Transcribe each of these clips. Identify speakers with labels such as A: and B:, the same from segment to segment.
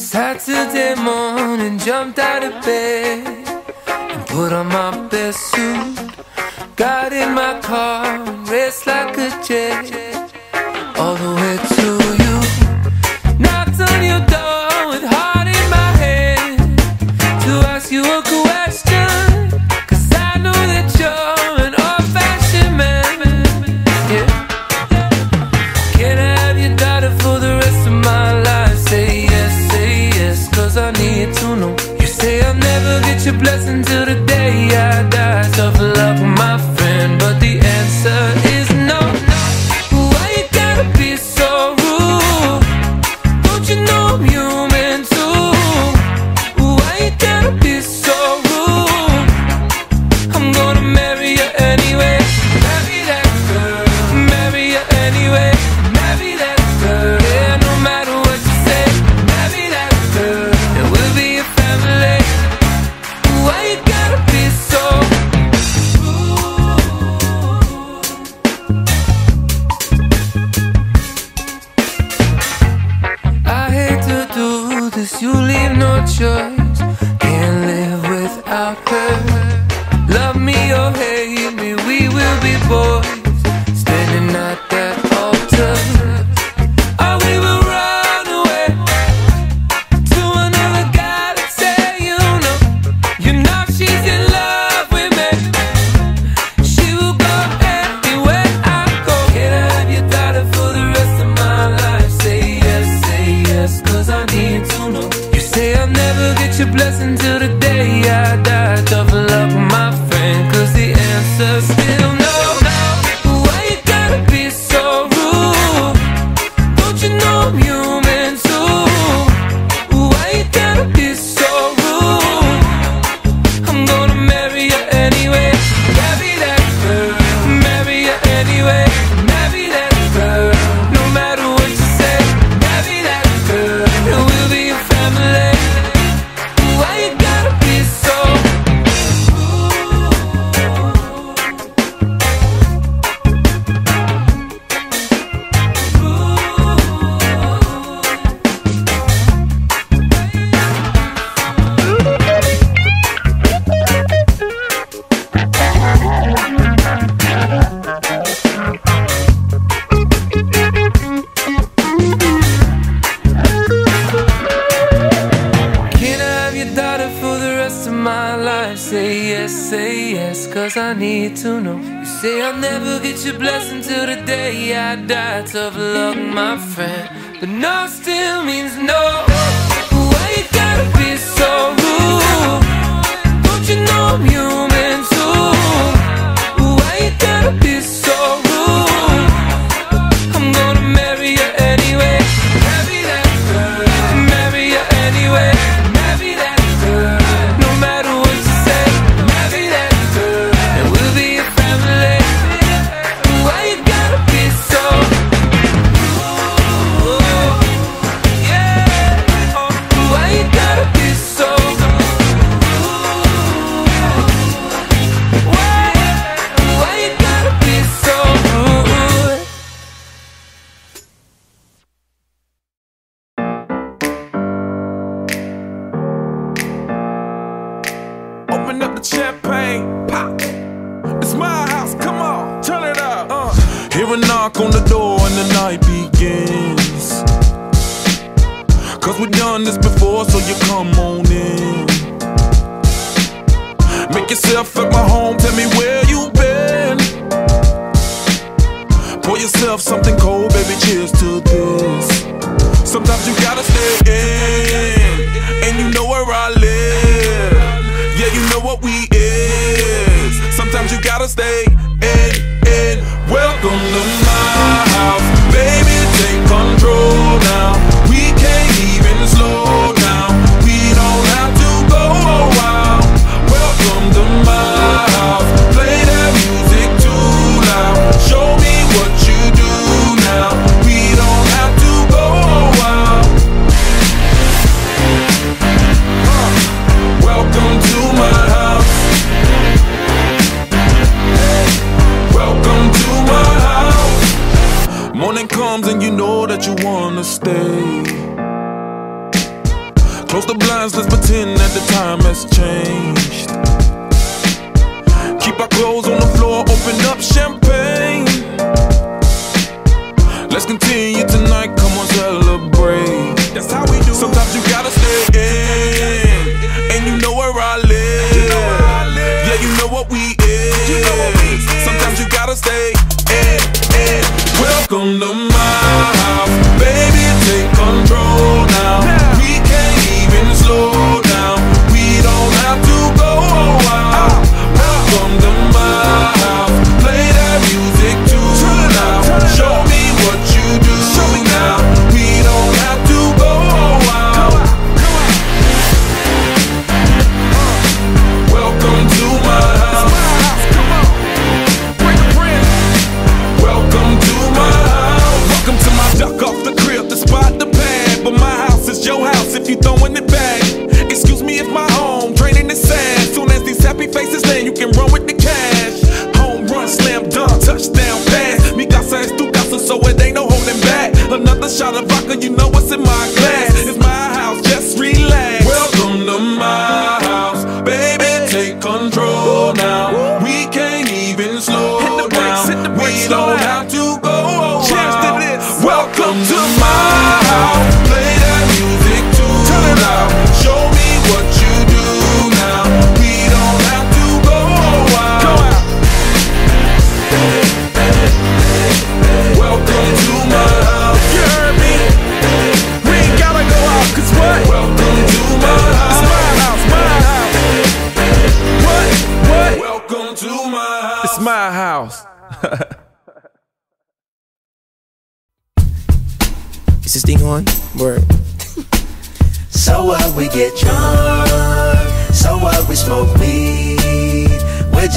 A: Saturday morning, jumped out of bed and put on my best suit. Got in my car and raced like a jet all the way to. picture your blessing till the day I die. Tough luck, my friend. But no.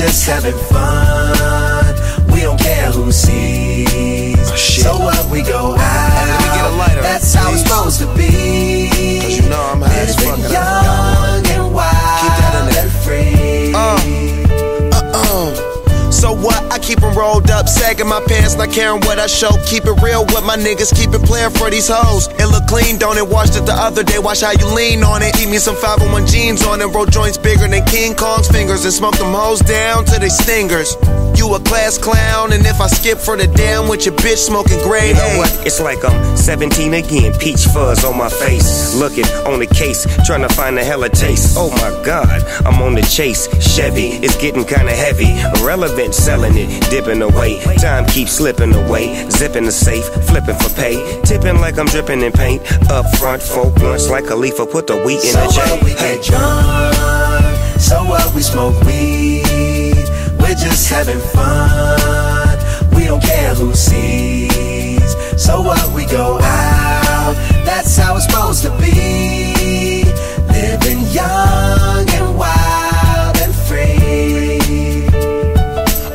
B: Just
C: having fun. We don't care who sees.
D: Oh, shit.
C: So what we go out.
D: let me get a lighter,
C: That's how it's
D: please.
C: supposed to be.
D: 'Cause you know I'm high as fuck and I forgot
C: young and
D: that in
C: wild and free.
D: Uh-uh. So what? I keep keep 'em rolled up, sagging my pants, not caring what I show. Keep it real with my niggas, keep it playing for these hoes. It look clean, don't it? Washed it the other day, watch how you lean on it. Eat me some 501 jeans on it, roll joints bigger than King Kong's fingers, and smoke them hoes down to they stingers. You a class clown, and if I skip for the damn with your bitch smoking grade
E: You know
D: A.
E: what? It's like I'm 17 again. Peach fuzz on my face. Looking on the case, trying to find a hella taste. Oh my god, I'm on the chase. Chevy, it's getting kinda heavy. Irrelevant, selling it, dipping away. Time keeps slipping away. Zipping the safe, flipping for pay. Tipping like I'm dripping in paint. Up front, four blunts like a leaf. Put the wheat in
C: So
E: the J.
C: what we
E: Hey.
C: get drunk, so what we smoke weed. We're just having fun. We don't care who sees. So what we go out, that's how it's supposed to be. Living young and wild and free.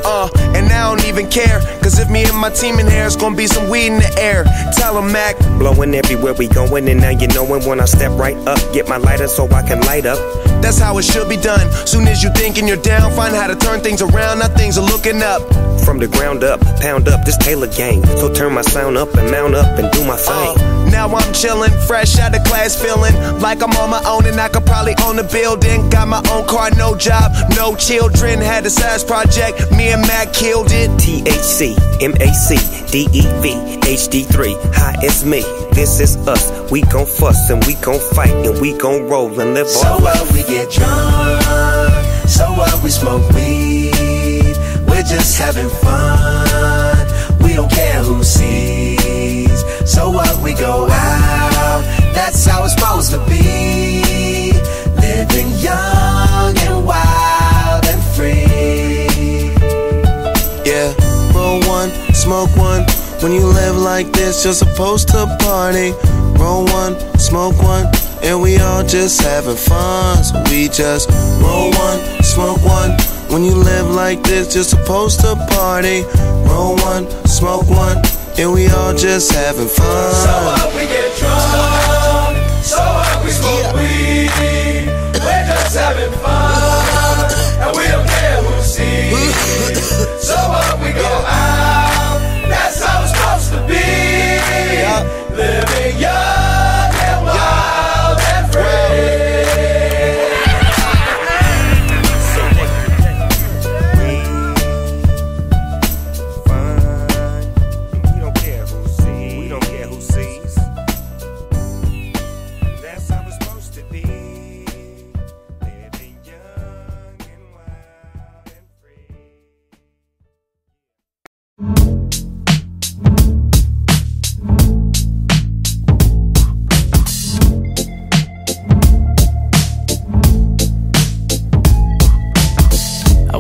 D: Uh, and I don't even care. Cause if me and my team in here, it's gonna be some weed in the air. Tell 'em, Mac.
E: Blowing everywhere we going, and now you knowin' when I step right up. Get my lighter so I can light up.
D: That's how it should be done. Soon as you thinking you're down, find how to turn things around. Now things are looking up.
E: From the ground up, pound up this Taylor gang. So turn my sound up and mount up and do my thing.
D: Uh, now I'm chillin', fresh out of class, feeling like I'm on my own and I could probably own a building. Got my own car, no job, no children. Had a size project, me and Mac killed it.
E: THC, MAC, DEV, HD3. Hi, it's me. This is us. We gon' fuss and we gon' fight and we gon' roll and live
C: So
E: our life.
C: what we get drunk, so what we smoke weed. We're just having fun. We don't care who sees. So what we go out, that's how it's supposed to be. Living young and wild and free.
D: Yeah, roll one, smoke one. When you live like this, you're supposed to party. Roll one, smoke one, and we all just having fun. So we just roll one, smoke one. When you live like this, you're supposed to party. Roll one, smoke one, and we all just having fun.
C: So what we get drunk, so what we smoke weed. We're just having fun, and we don't care who sees. Mm.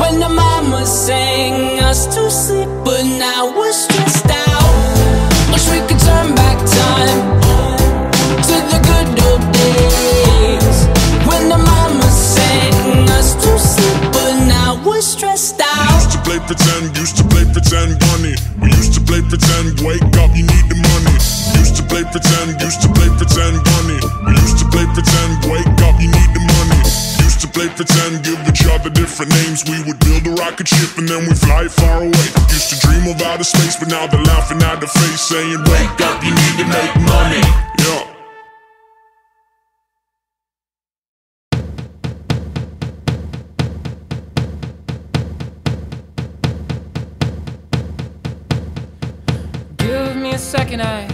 F: when the mama sang us to sleep, but now we're stressed out. Wish we could turn back time to the good old days when the mama sang us to sleep, but now we're stressed out.
B: Used to play pretend, used to play pretend bunny. We used to play pretend, wake up, you need the money. Used to play pretend, used to play pretend bunny. We used to play pretend, wake up, you need the money. Used to play pretend, give each other different names. We would build a rocket ship and then we fly far away. Used to dream of outer space, but now they're laughing at the face, saying, Wake up, you need to make money. Yeah.
G: Give me a second, I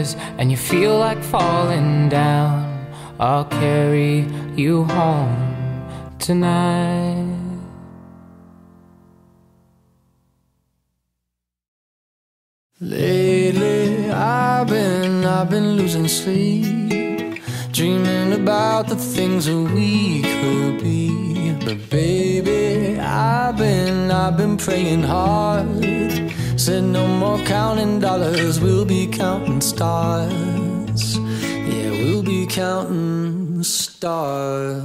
H: is and you feel like falling down, I'll carry you home tonight. Lately, I've been, I've been losing sleep, dreaming about the things that we could be. But baby, I've been, I've been praying hard Said no more counting dollars, we'll be counting stars. Yeah, we'll be counting stars.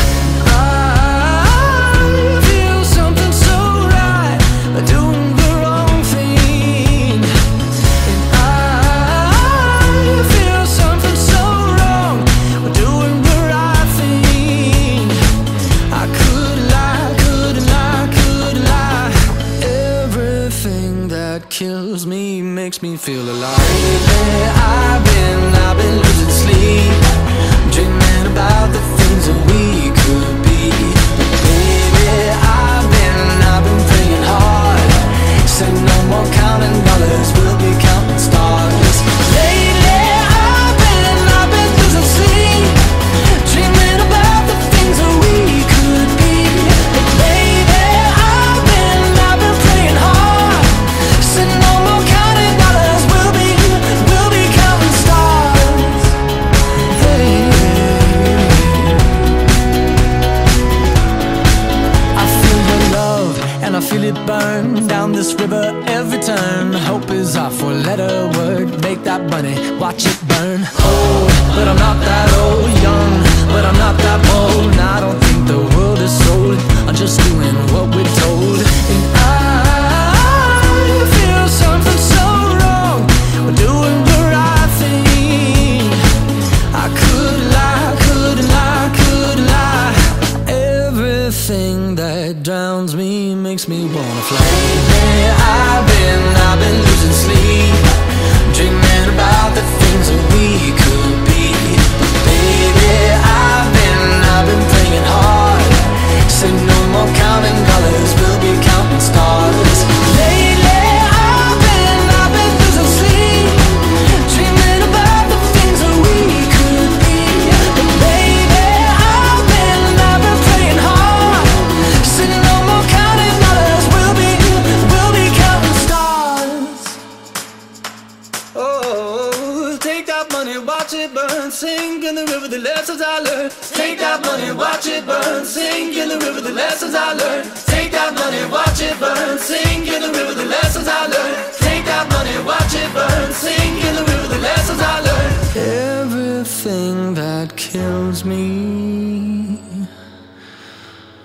H: the thing that kills me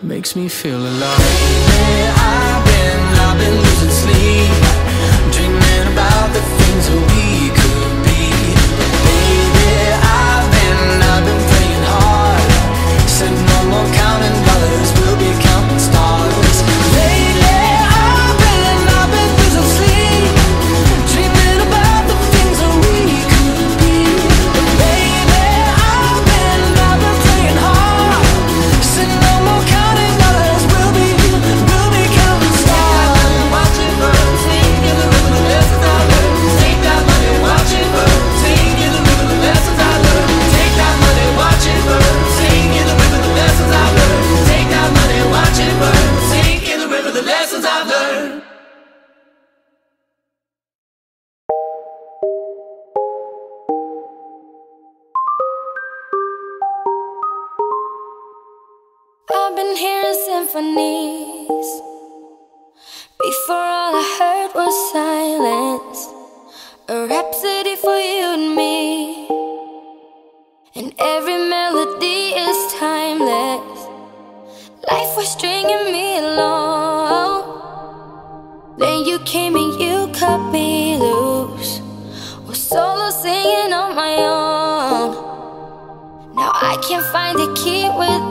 H: Makes me feel alive. Lately I've been, I've been losing sleep Dreaming about the things that we
I: find the key without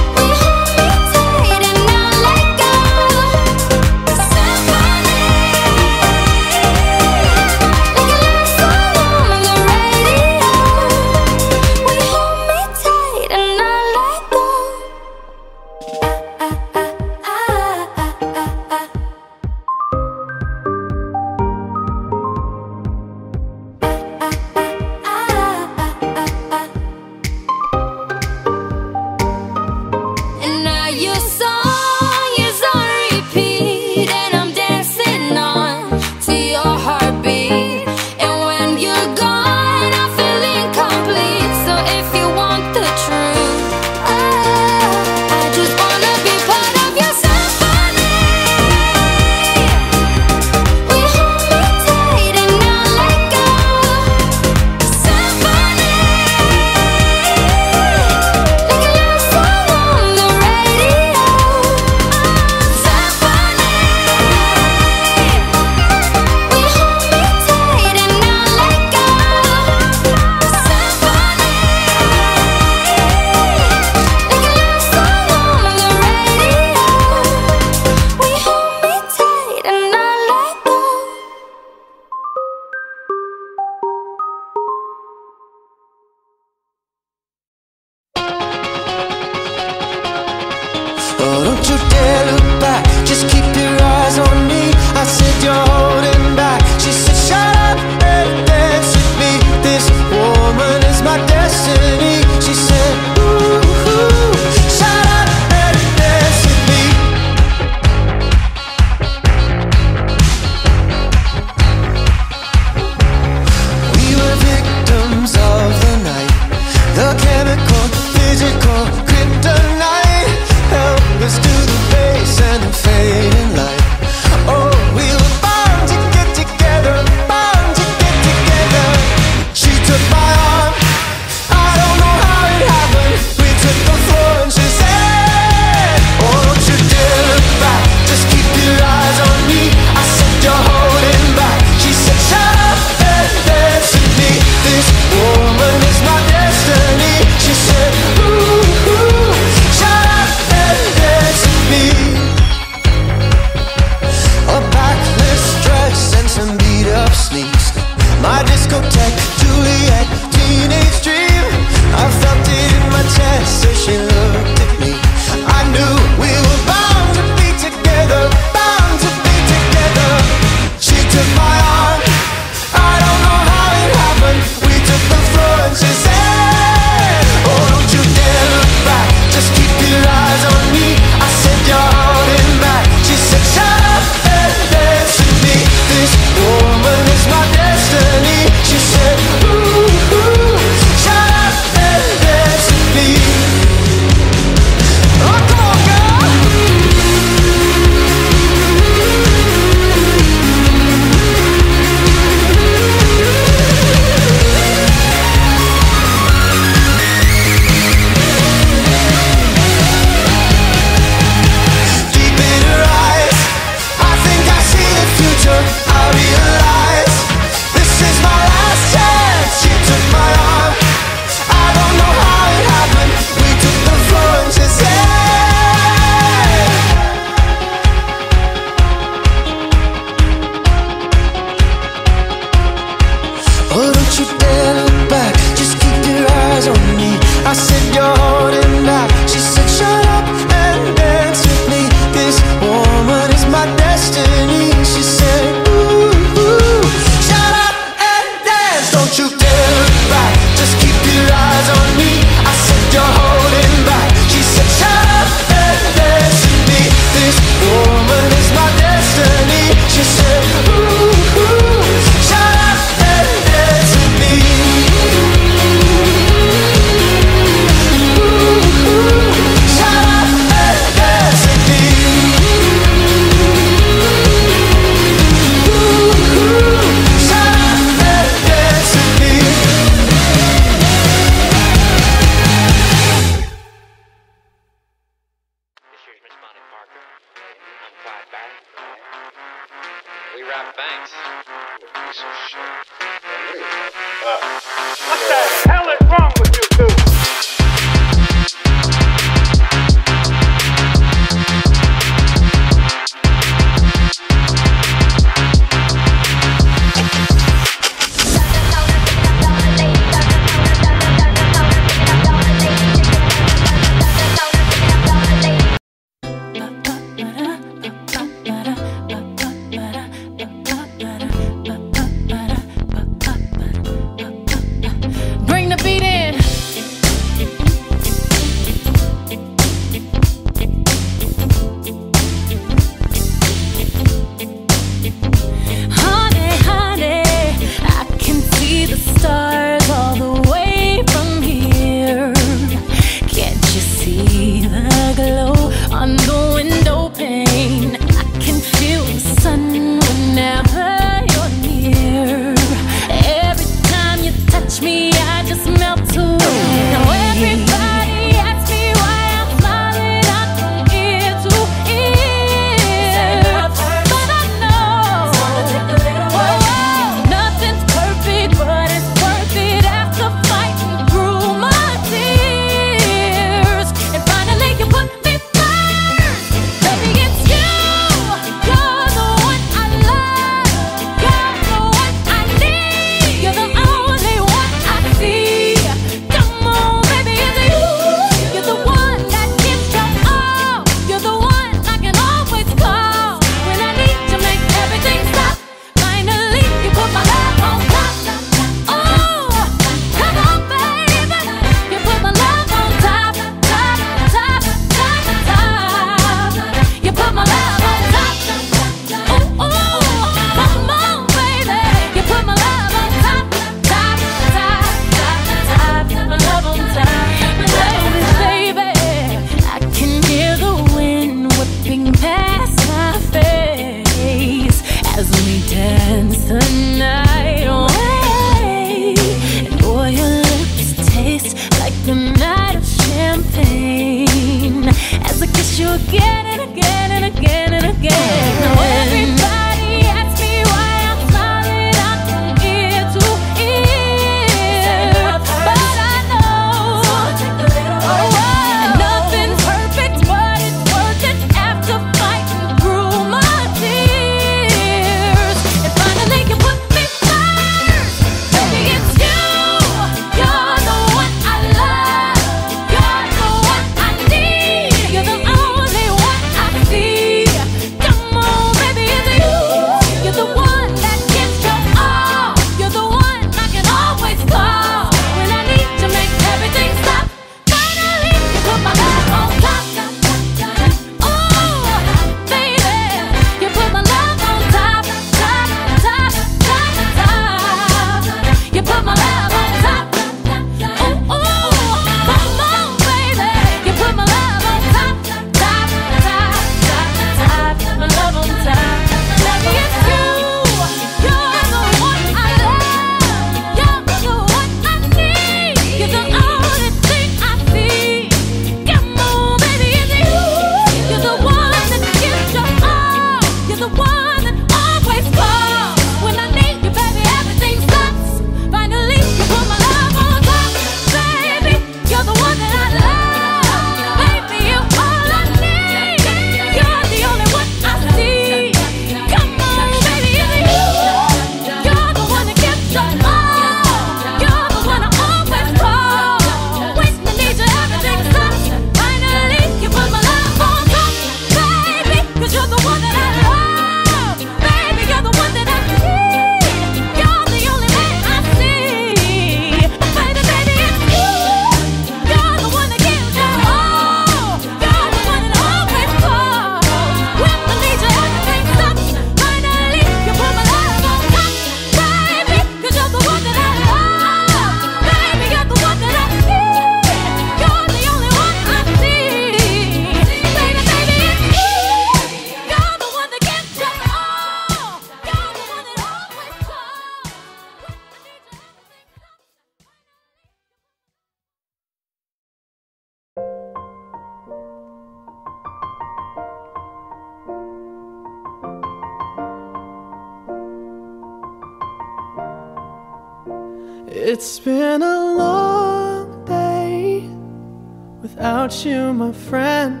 C: my
J: friend.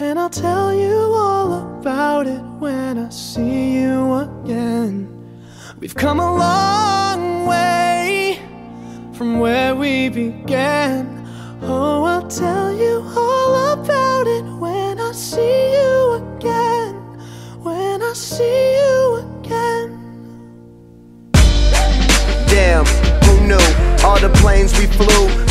J: And I'll tell you all about it when I see you again. We've come a long way from where we began. Oh, I'll tell you all about it when I see you again. When I see you again.
D: Damn, who knew? All the planes we flew,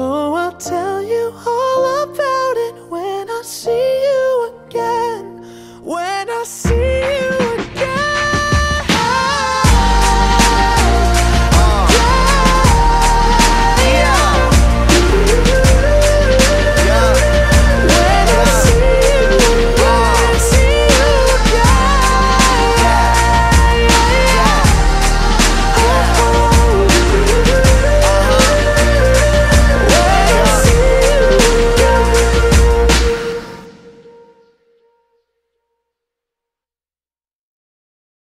J: Oh, I'll tell you all about it when I see you again. When I see you